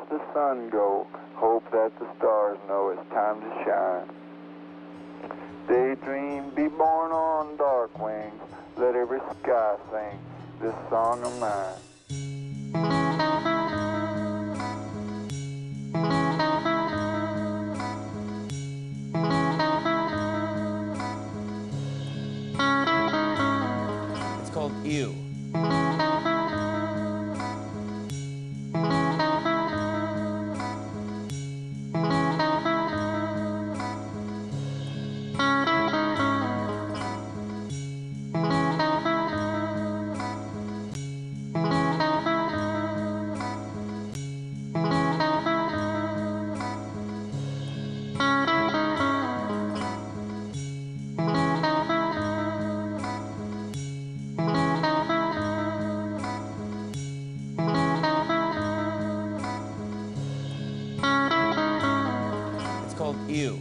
watch the sun go. Hope that the stars know it's time to shine. Daydream, be born on dark wings. Let every sky sing this song of mine. Ew.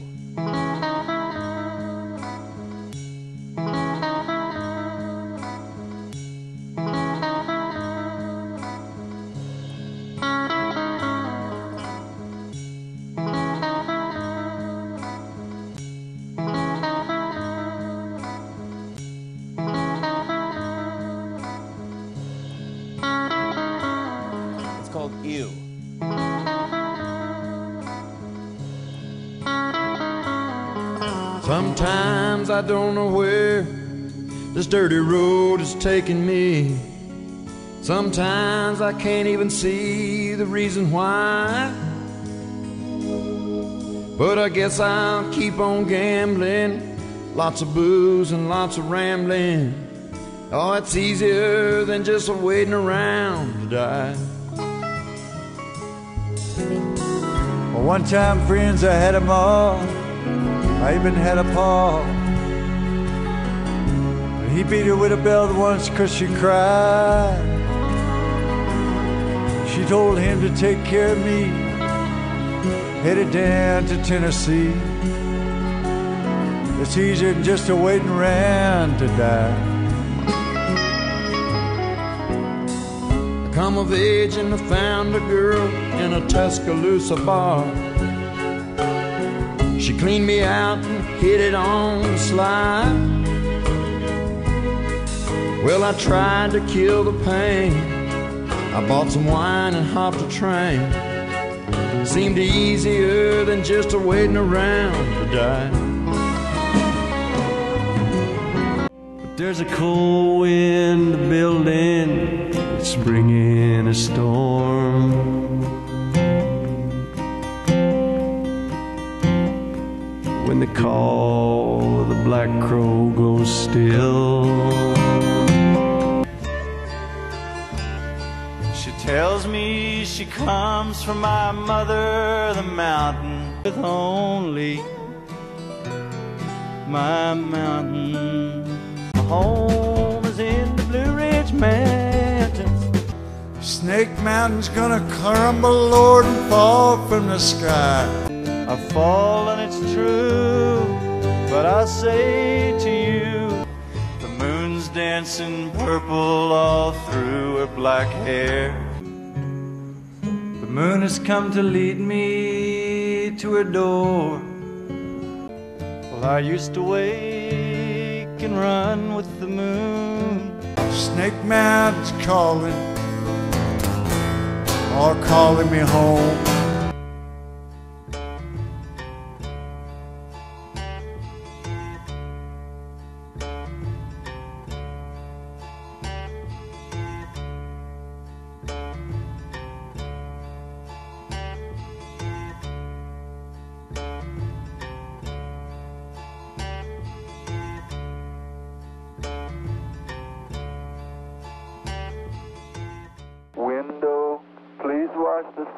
It's called Ew. Sometimes I don't know where this dirty road is taking me. Sometimes I can't even see the reason why. But I guess I'll keep on gambling. Lots of booze and lots of rambling. Oh, it's easier than just waiting around to die. Well, one time, friends, I had 'em all. I even had a paw. He beat her with a belt once 'cause she cried. She told him to take care of me. Headed down to Tennessee. It's easier than just a waiting around to die. I come of age and I found a girl in a Tuscaloosa bar. She cleaned me out and hit it on the slide. Well, I tried to kill the pain. I bought some wine and hopped a train. Seemed easier than just waiting around to die. But there's a cold wind building, it's bringing a storm. When the call of the black crow goes still, She tells me she comes from my mother, the mountain, with only my mountain. My home is in the Blue Ridge Mountains. Snake Mountain's gonna crumble, Lord, and fall from the sky. I've fallen, it's true, but I say to you, the moon's dancing purple all through her black hair. The moon has come to lead me to her door. Well, I used to wake and run with the moon. Snake Mountain's calling, or calling me home.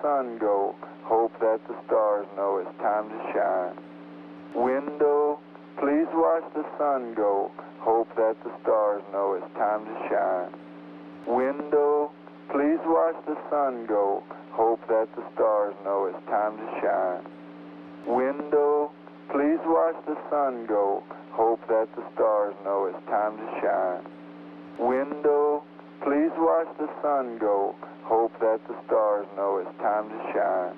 Sun go. Hope that the stars know it's time to shine. Window, please watch the sun go. Hope that the stars know it's time to shine. Window, please watch the sun go. Hope that the stars know it's time to shine. Window, please watch the sun go. Hope that the stars know it's time to shine. Window, please watch the sun go. Hope that the stars know it's time to shine.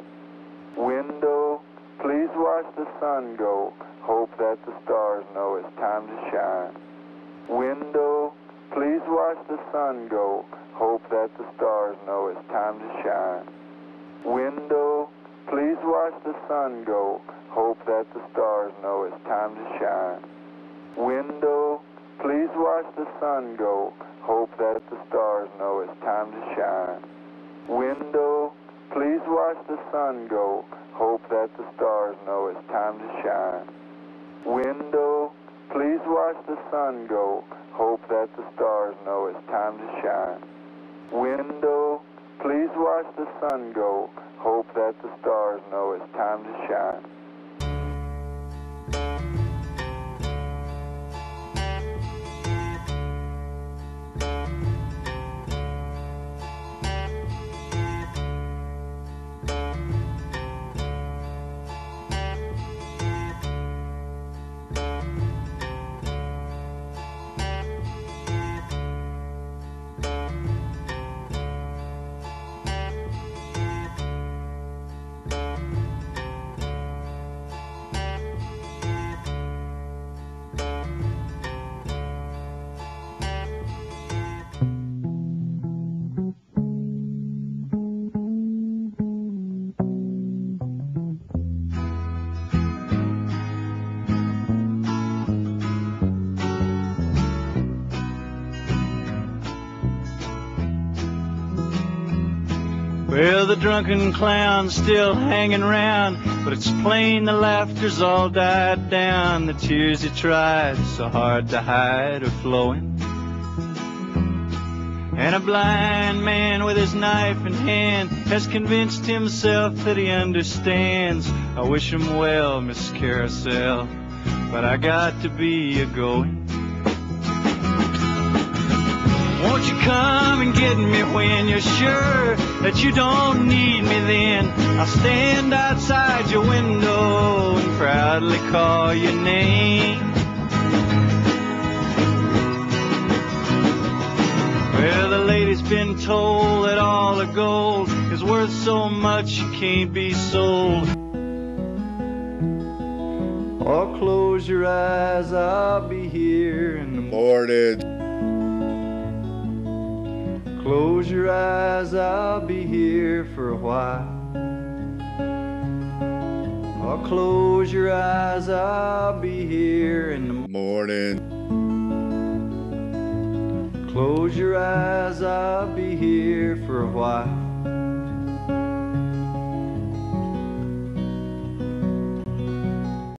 Window, please watch the sun go. Hope that the stars know it's time to shine. Window, please watch the sun go. Hope that the stars know it's time to shine. Window, please watch the sun go. Hope that the stars know it's time to shine. Window, please watch the sun go. Hope that the stars know it's time to shine. Window, please watch the sun go. Hope that the stars know it's time to shine. Window, please watch the sun go. Hope that the stars know it's time to shine. Window, please watch the sun go. Hope that the stars know it's time to shine. Well, the drunken clown's still hanging round, but it's plain the laughter's all died down. The tears he tried so hard to hide are flowing. And a blind man with his knife in hand has convinced himself that he understands. I wish him well, Miss Carousel, but I got to be a going. Won't you come and get me when you're sure that you don't need me then? I'll stand outside your window and proudly call your name. Well, the lady's been told that all the gold is worth so much it can't be sold. Or close your eyes, I'll be here in the Morning. Close your eyes, I'll be here for a while. Or close your eyes, I'll be here in the Morning. Close your eyes, I'll be here for a while.